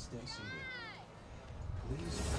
stay seated. Please.